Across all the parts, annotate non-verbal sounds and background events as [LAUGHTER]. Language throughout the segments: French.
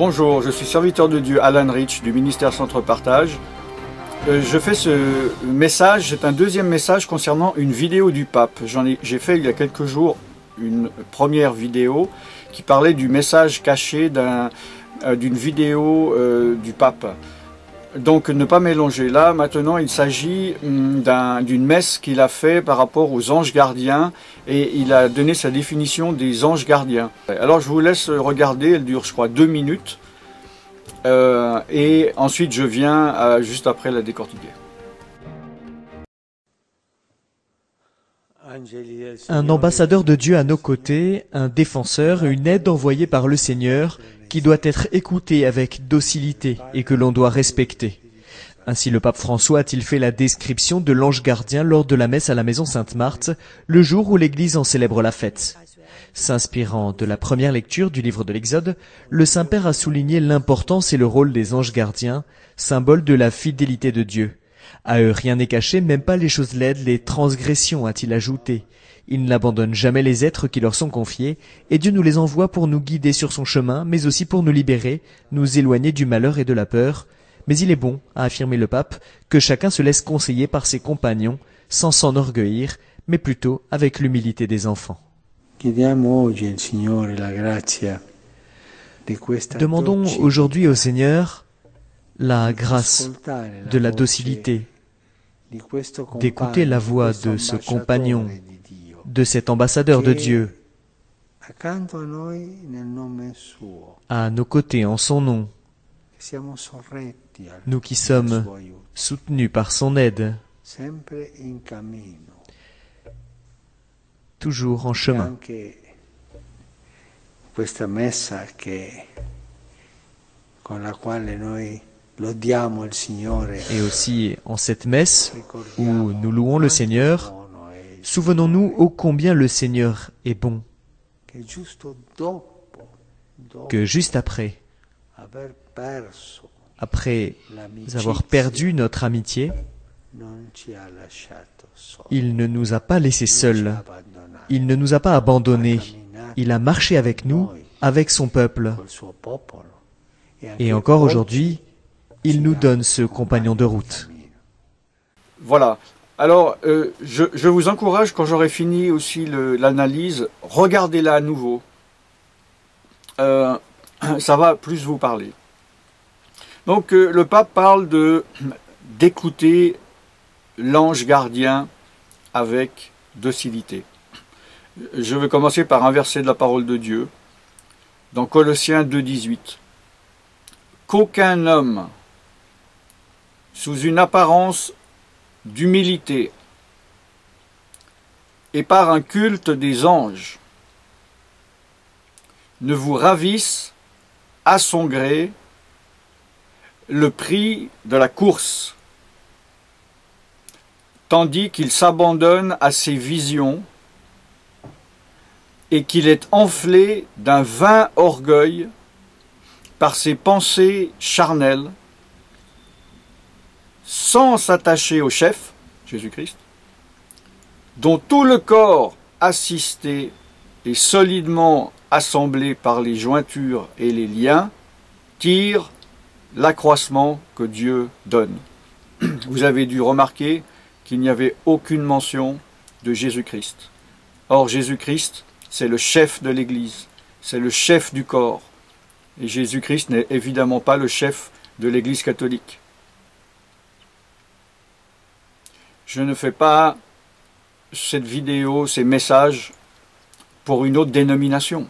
Bonjour, je suis serviteur de Dieu Alan Rich du ministère Centre Partage. Euh, je fais ce message, c'est un deuxième message concernant une vidéo du pape. J'ai fait il y a quelques jours une première vidéo qui parlait du message caché euh, d'une vidéo euh, du pape. Donc ne pas mélanger. Là, maintenant, il s'agit hum, d'une messe qu'il a fait par rapport aux anges gardiens et il a donné sa définition des anges gardiens. Alors je vous laisse regarder, elle dure je crois deux minutes. Euh, et ensuite je viens juste après la décortiquer. Un ambassadeur de Dieu à nos côtés, un défenseur, une aide envoyée par le Seigneur, qui doit être écouté avec docilité et que l'on doit respecter. Ainsi le pape François a-t-il fait la description de l'ange gardien lors de la messe à la maison Sainte-Marthe, le jour où l'Église en célèbre la fête. S'inspirant de la première lecture du livre de l'Exode, le Saint-Père a souligné l'importance et le rôle des anges gardiens, symbole de la fidélité de Dieu. À eux rien n'est caché, même pas les choses laides, les transgressions, a-t-il ajouté. Ils n'abandonnent jamais les êtres qui leur sont confiés, et Dieu nous les envoie pour nous guider sur son chemin, mais aussi pour nous libérer, nous éloigner du malheur et de la peur. Mais il est bon, a affirmé le pape, que chacun se laisse conseiller par ses compagnons, sans s'enorgueillir, mais plutôt avec l'humilité des enfants. Demandons aujourd'hui au Seigneur la grâce de la docilité, d'écouter la voix de ce compagnon de cet ambassadeur de Dieu. à nos côtés en son nom, nous qui sommes soutenus par son aide, toujours en chemin. Et aussi en cette messe où nous louons le Seigneur, Souvenons-nous ô combien le Seigneur est bon, que juste après, après avoir perdu notre amitié, il ne nous a pas laissés seuls, il ne nous a pas abandonnés, il a marché avec nous, avec son peuple. Et encore aujourd'hui, il nous donne ce compagnon de route. Voilà, alors, euh, je, vous encourage, quand j'aurai fini aussi l'analyse, regardez-la à nouveau. Euh, [CLEARS THROAT] ça va plus vous parler. Donc, euh, le pape parle [CLEARS THROAT] d'écouter l'ange gardien avec docilité. Je vais commencer par un verset de la parole de Dieu, dans Colossiens 2.18. Qu'aucun homme, sous une apparence d'humilité et par un culte des anges ne vous ravisse à son gré le prix de la course, tandis qu'il s'abandonne à ses visions et qu'il est enflé d'un vain orgueil par ses pensées charnelles sans s'attacher au chef, Jésus-Christ, dont tout le corps assisté et solidement assemblé par les jointures et les liens, tire l'accroissement que Dieu donne. [CLEARS THROAT] Vous avez dû remarquer qu'il n'y avait aucune mention de Jésus-Christ. Or, Jésus-Christ, c'est le chef de l'Église, c'est le chef du corps. Et Jésus-Christ n'est évidemment pas le chef de l'Église catholique. Je ne fais pas cette vidéo, ces messages pour une autre dénomination.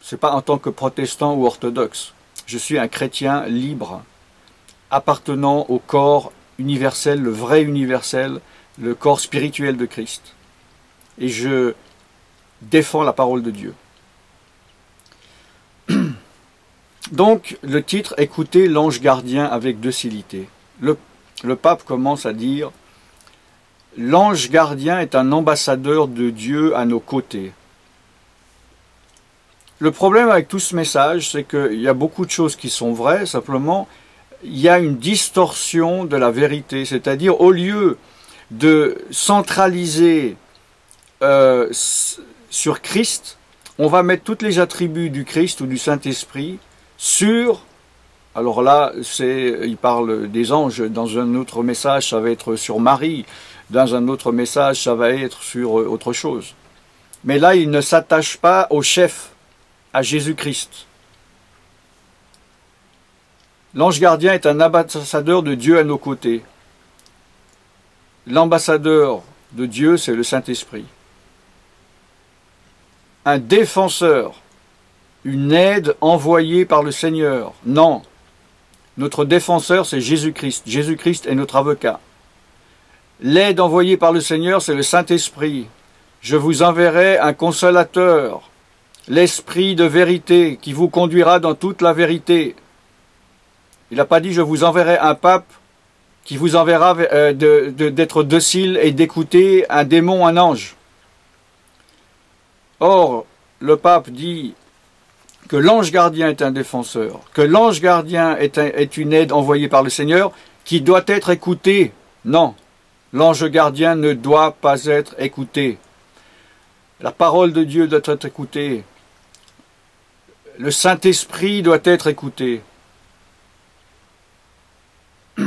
Ce n'est pas en tant que protestant ou orthodoxe. Je suis un chrétien libre, appartenant au corps universel, le vrai universel, le corps spirituel de Christ. Et je défends la parole de Dieu. [CLEARS THROAT] Donc, le titre Écoutez l'ange gardien avec docilité. Le le pape commence à dire L'ange gardien est un ambassadeur de Dieu à nos côtés. Le problème avec tout ce message, c'est qu'il y a beaucoup de choses qui sont vraies, simplement, il y a une distorsion de la vérité. C'est-à-dire, au lieu de centraliser euh, sur Christ, on va mettre tous les attributs du Christ ou du Saint-Esprit sur alors là, c'est, il parle des anges. Dans un autre message, ça va être sur Marie. Dans un autre message, ça va être sur euh, autre chose. Mais là, il ne s'attache pas au chef, à Jésus-Christ. L'ange gardien est un ambassadeur de Dieu à nos côtés. L'ambassadeur de Dieu, c'est le Saint-Esprit. Un défenseur, une aide envoyée par le Seigneur. Non, notre défenseur, c'est Jésus-Christ. Jésus-Christ est notre avocat. L'aide envoyée par le Seigneur, c'est le Saint-Esprit. Je vous enverrai un consolateur, l'Esprit de vérité, qui vous conduira dans toute la vérité. Il n'a pas dit je vous enverrai un pape qui vous enverra euh, d'être docile et d'écouter un démon, un ange. Or, le pape dit que l'ange gardien est un défenseur, que l'ange gardien est, une aide envoyée par le Seigneur qui doit être écoutée. Non, l'ange gardien ne doit pas être écouté. La parole de Dieu doit être écoutée. Le Saint-Esprit doit être écouté. [CLEARS THROAT]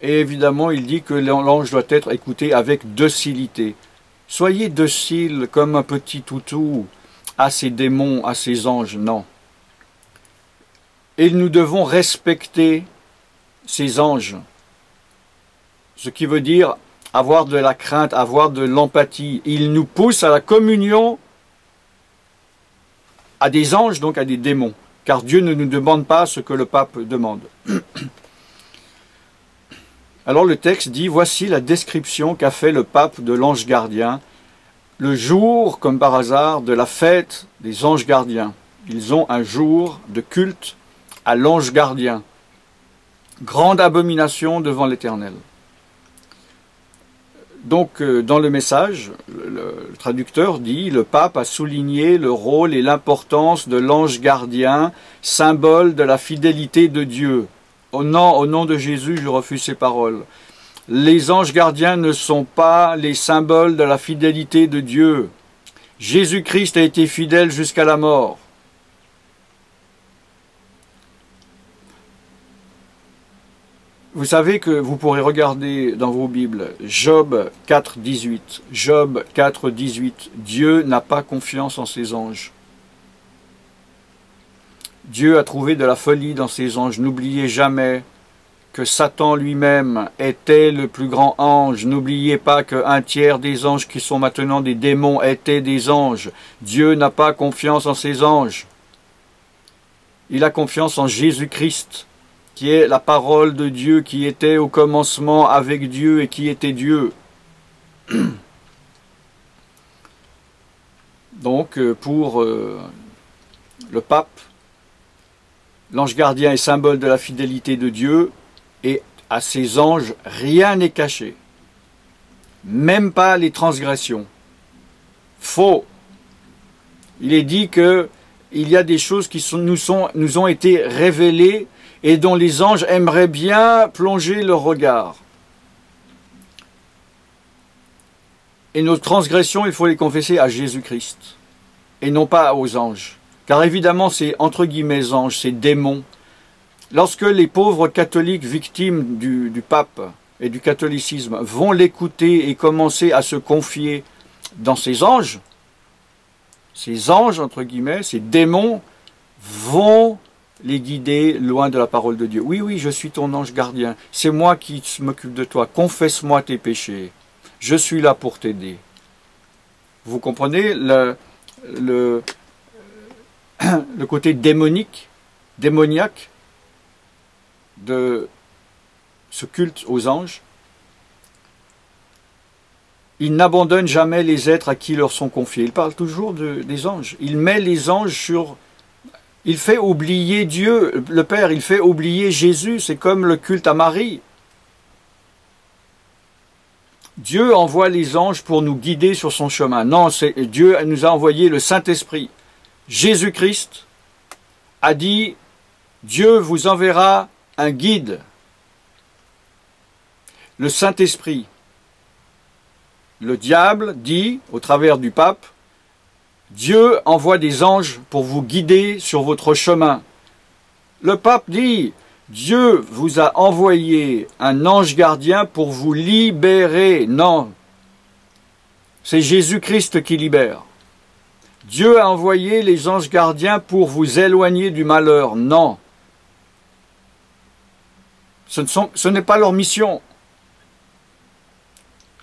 Et évidemment, il dit que l'ange doit être écouté avec docilité. Soyez docile comme un petit toutou à ces démons, à ces anges, non. Et nous devons respecter ces anges. Ce qui veut dire avoir de la crainte, avoir de l'empathie. Ils nous poussent à la communion à des anges, donc à des démons. Car Dieu ne nous demande pas ce que le pape demande. Alors le texte dit, voici la description qu'a fait le pape de l'ange gardien le jour, comme par hasard, de la fête des anges gardiens. Ils ont un jour de culte à l'ange gardien. Grande abomination devant l'Éternel. Donc, euh, dans le message, le, traducteur dit le pape a souligné le rôle et l'importance de l'ange gardien, symbole de la fidélité de Dieu. Au nom, au nom de Jésus, je refuse ces paroles. Les anges gardiens ne sont pas les symboles de la fidélité de Dieu. Jésus-Christ a été fidèle jusqu'à la mort. Vous savez que vous pourrez regarder dans vos Bibles Job 4, 18. Job 4, 18. Dieu n'a pas confiance en ses anges. Dieu a trouvé de la folie dans ses anges. N'oubliez jamais Satan lui-même était le plus grand ange. N'oubliez pas qu'un tiers des anges qui sont maintenant des démons étaient des anges. Dieu n'a pas confiance en ses anges. Il a confiance en Jésus-Christ, qui est la parole de Dieu, qui était au commencement avec Dieu et qui était Dieu. [CLEARS THROAT] Donc, euh, pour euh, le pape, l'ange gardien est symbole de la fidélité de Dieu, et à ses anges, rien n'est caché, même pas les transgressions. Faux. Il est dit que il y a des choses qui nous, nous ont été révélées et dont les anges aimeraient bien plonger leur regard. Et nos transgressions, il faut les confesser à Jésus-Christ et non pas aux anges. Car évidemment, c'est entre guillemets anges, c'est démons, Lorsque les pauvres catholiques victimes du, pape et du catholicisme vont l'écouter et commencer à se confier dans ces anges, ces anges, entre guillemets, ces démons, vont les guider loin de la parole de Dieu. Oui, oui, je suis ton ange gardien. C'est moi qui m'occupe de toi. Confesse-moi tes péchés. Je suis là pour t'aider. Vous comprenez le [CLEARS THROAT] côté démonique, démoniaque de ce culte aux anges, il n'abandonne jamais les êtres à qui leur sont confiés. Il parle toujours des anges. Il met les anges sur... Il fait oublier Dieu, le Père, il fait oublier Jésus. C'est comme le culte à Marie. Dieu envoie les anges pour nous guider sur son chemin. Non, Dieu nous a envoyé le Saint-Esprit. Jésus-Christ a dit, Dieu vous enverra un guide, le Saint-Esprit. Le diable dit, au travers du pape, Dieu envoie des anges pour vous guider sur votre chemin. Le pape dit, Dieu vous a envoyé un ange gardien pour vous libérer. Non, c'est Jésus-Christ qui libère. Dieu a envoyé les anges gardiens pour vous éloigner du malheur. Non. Ce n'est pas leur mission.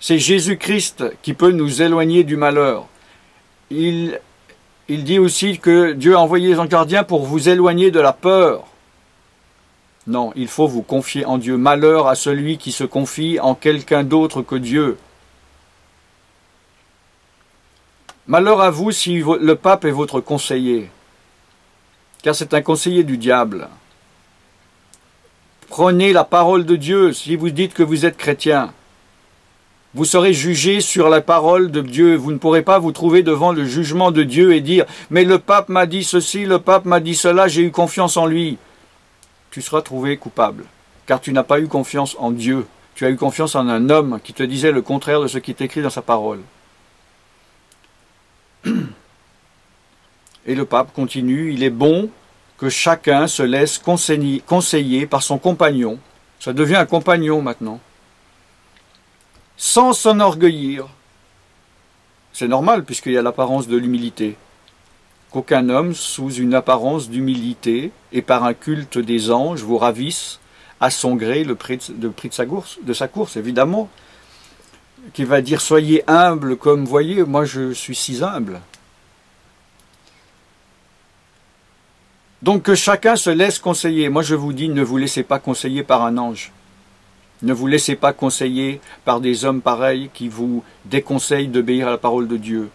C'est Jésus-Christ qui peut nous éloigner du malheur. Il, dit aussi que Dieu a envoyé les anges gardiens pour vous éloigner de la peur. Non, il faut vous confier en Dieu. Malheur à celui qui se confie en quelqu'un d'autre que Dieu. Malheur à vous si le pape est votre conseiller, car c'est un conseiller du diable. Prenez la parole de Dieu si vous dites que vous êtes chrétien. Vous serez jugé sur la parole de Dieu. Vous ne pourrez pas vous trouver devant le jugement de Dieu et dire Mais le pape m'a dit ceci, le pape m'a dit cela, j'ai eu confiance en lui tu seras trouvé coupable, car tu n'as pas eu confiance en Dieu, tu as eu confiance en un homme qui te disait le contraire de ce qui est écrit dans sa parole. [CLEARS THROAT] Et le pape continue, il est bon que chacun se laisse conseiller, par son compagnon, ça devient un compagnon maintenant, sans s'enorgueillir. C'est normal puisqu'il y a l'apparence de l'humilité qu'aucun homme, sous une apparence d'humilité et par un culte des anges, vous ravisse à son gré le prix de sa course, évidemment, qui va dire soyez humble comme voyez, moi je suis si humble. Donc que chacun se laisse conseiller. Moi je vous dis, ne vous laissez pas conseiller par un ange. Ne vous laissez pas conseiller par des hommes pareils qui vous déconseillent d'obéir à la parole de Dieu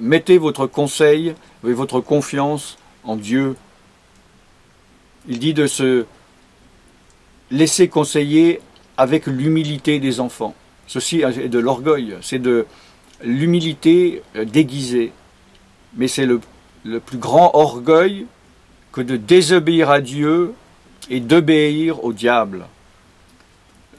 mettez votre conseil et votre confiance en Dieu. Il dit de se laisser conseiller avec l'humilité des enfants. Ceci est de l'orgueil, c'est de l'humilité déguisée. Mais c'est le, plus grand orgueil que de désobéir à Dieu et d'obéir au diable.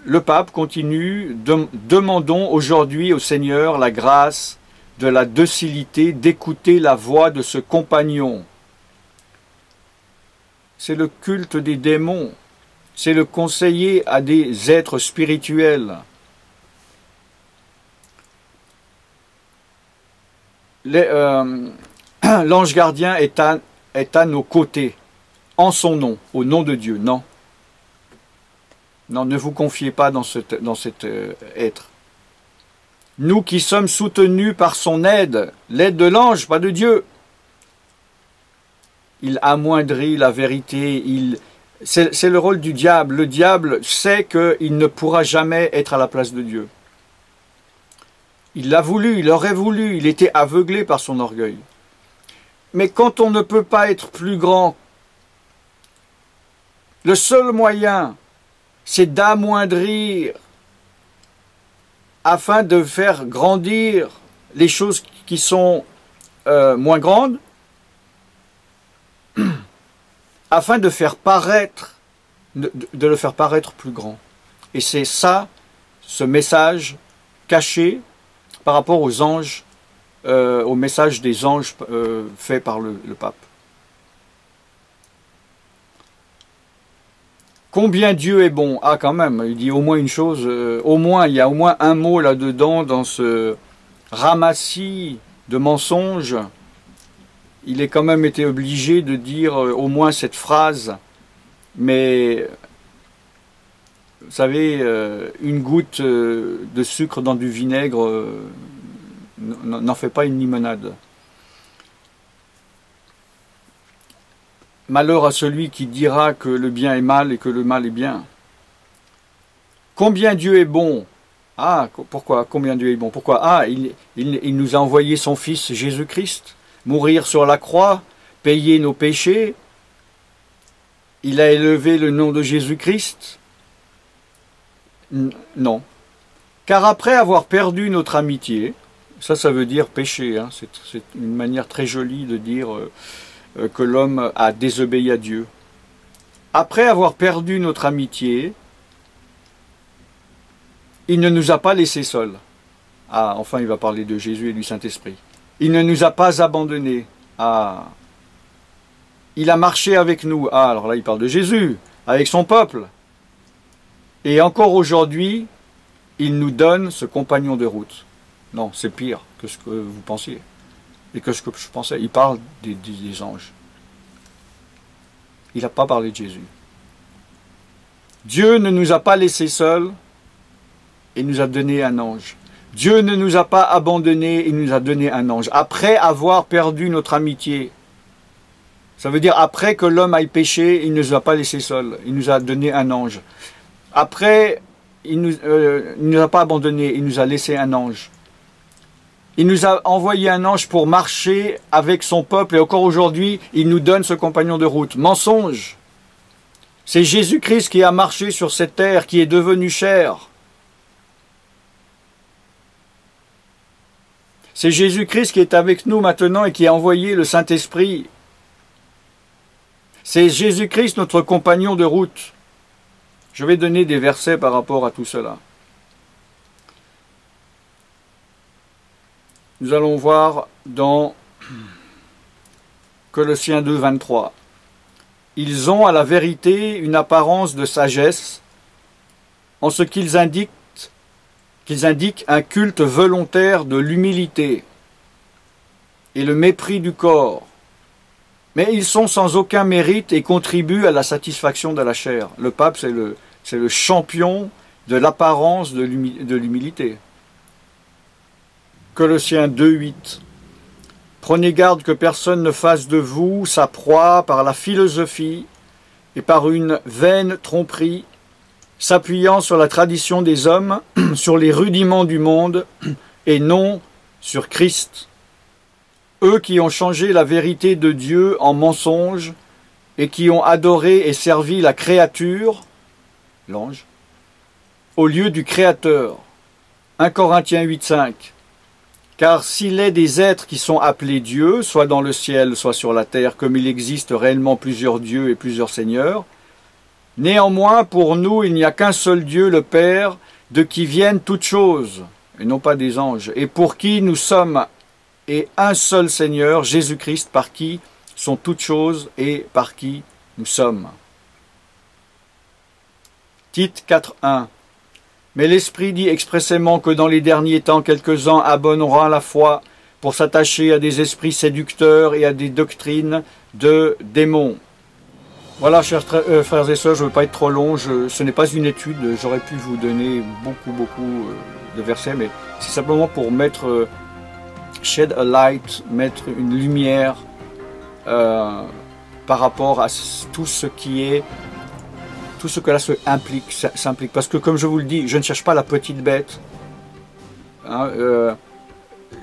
Le pape continue, demandons aujourd'hui au Seigneur la grâce de la docilité d'écouter la voix de ce compagnon. C'est le culte des démons, c'est le conseiller à des êtres spirituels. Euh, [CLEARS THROAT] l'ange gardien est à, nos côtés, en son nom, au nom de Dieu. Non. Non, ne vous confiez pas dans, dans cet euh, être nous qui sommes soutenus par son aide, l'aide de l'ange, pas de Dieu. Il amoindrit la vérité, il... c'est le rôle du diable. Le diable sait qu'il ne pourra jamais être à la place de Dieu. Il l'a voulu, il aurait voulu, il était aveuglé par son orgueil. Mais quand on ne peut pas être plus grand, le seul moyen, c'est d'amoindrir afin de faire grandir les choses qui sont euh, moins grandes, [CLEARS THROAT] afin de faire paraître, de, le faire paraître plus grand. Et c'est ça, ce message caché par rapport aux anges, euh, au message des anges euh, fait par le pape. Combien Dieu est bon? Ah, quand même, il dit au moins une chose, euh, au moins, il y a au moins un mot là-dedans, dans ce ramassis de mensonges. Il est quand même été obligé de dire au moins cette phrase, mais vous savez, une goutte de sucre dans du vinaigre n'en fait pas une limonade. Malheur à celui qui dira que le bien est mal et que le mal est bien. Combien Dieu est bon? Ah, pourquoi? Combien Dieu est bon? Pourquoi? Ah, il, il nous a envoyé son Fils Jésus-Christ, mourir sur la croix, payer nos péchés. Il a élevé le nom de Jésus-Christ Non. Car après avoir perdu notre amitié, ça, ça veut dire péché, hein, c'est une manière très jolie de dire... Euh, euh, que l'homme a désobéi à Dieu. Après avoir perdu notre amitié, il ne nous a pas laissés seuls. Ah, enfin, il va parler de Jésus et du Saint-Esprit. Il ne nous a pas abandonnés. Ah. Il a marché avec nous. Ah, alors là, il parle de Jésus, avec son peuple. Et encore aujourd'hui, il nous donne ce compagnon de route. Non, c'est pire que ce que vous pensiez. Et que ce que je pensais. Il parle des, anges. Il n'a pas parlé de Jésus. Dieu ne nous a pas laissés seuls, il nous a donné un ange. Dieu ne nous a pas abandonnés, il nous a donné un ange. Après avoir perdu notre amitié, ça veut dire après que l'homme aille péché, il ne nous a pas laissés seuls, il nous a donné un ange. Après, il ne nous, euh, nous a pas abandonnés, il nous a laissé un ange. Il nous a envoyé un ange pour marcher avec son peuple et encore aujourd'hui, il nous donne ce compagnon de route. Mensonge. C'est Jésus-Christ qui a marché sur cette terre, qui est devenu chair. C'est Jésus-Christ qui est avec nous maintenant et qui a envoyé le Saint-Esprit. C'est Jésus-Christ notre compagnon de route. Je vais donner des versets par rapport à tout cela. Nous allons voir dans Colossiens 2, 23. Ils ont à la vérité une apparence de sagesse en ce qu'ils indiquent qu'ils indiquent un culte volontaire de l'humilité et le mépris du corps. Mais ils sont sans aucun mérite et contribuent à la satisfaction de la chair. Le pape, c'est le, c'est le champion de l'apparence de l'humilité. Colossiens 2.8 Prenez garde que personne ne fasse de vous sa proie par la philosophie et par une vaine tromperie s'appuyant sur la tradition des hommes, [CLEARS THROAT] sur les rudiments du monde, [CLEARS THROAT] et non sur Christ. Eux qui ont changé la vérité de Dieu en mensonge, et qui ont adoré et servi la créature, l'ange, au lieu du Créateur. 1 Corinthiens 8.5 Car s'il est des êtres qui sont appelés dieux, soit dans le ciel, soit sur la terre, comme il existe réellement plusieurs dieux et plusieurs seigneurs, Néanmoins, pour nous, il n'y a qu'un seul Dieu, le Père, de qui viennent toutes choses, et non pas des anges, et pour qui nous sommes, et un seul Seigneur, Jésus-Christ, par qui sont toutes choses et par qui nous sommes. Tite 4.1 Mais l'Esprit dit expressément que dans les derniers temps, quelques-uns abonneront la foi pour s'attacher à des esprits séducteurs et à des doctrines de démons. Voilà, chers euh, frères et sœurs, je ne veux pas être trop long. ce n'est pas une étude. J'aurais pu vous donner beaucoup, beaucoup euh, de versets, mais c'est simplement pour mettre euh, shed a light, mettre une lumière par rapport à tout ce qui est, tout ce que là implique, s'implique. Parce que, comme je vous le dis, je ne cherche pas la petite bête. Hein,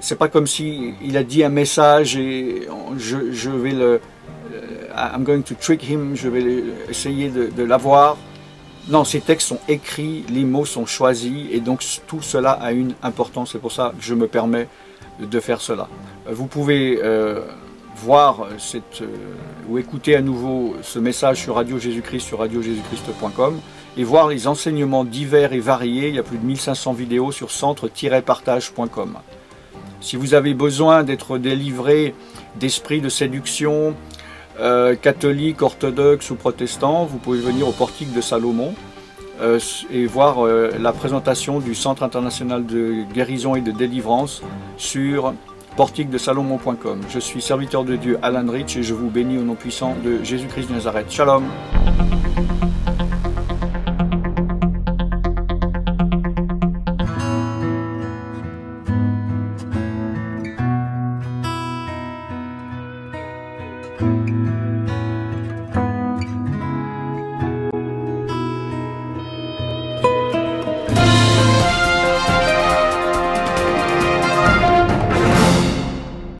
c'est pas comme si il a dit un message et je vais le I'm going to trick him, je vais essayer de, l'avoir. Non, ces textes sont écrits, les mots sont choisis, et donc tout cela a une importance. C'est pour ça que je me permets de faire cela. Vous pouvez euh, voir cette, euh, ou écouter à nouveau ce message sur Radio Jésus-Christ sur radiojésuschrist.com et voir les enseignements divers et variés. Il y a plus de 1500 vidéos sur centre-partage.com. Si vous avez besoin d'être délivré d'esprit de séduction, euh, catholique, orthodoxe ou protestant, vous pouvez venir au portique de Salomon euh, et voir euh, la présentation du Centre international de guérison et de délivrance sur portique-de-salomon.com. Je suis serviteur de Dieu Alan Rich et je vous bénis au nom puissant de Jésus-Christ de Nazareth. Shalom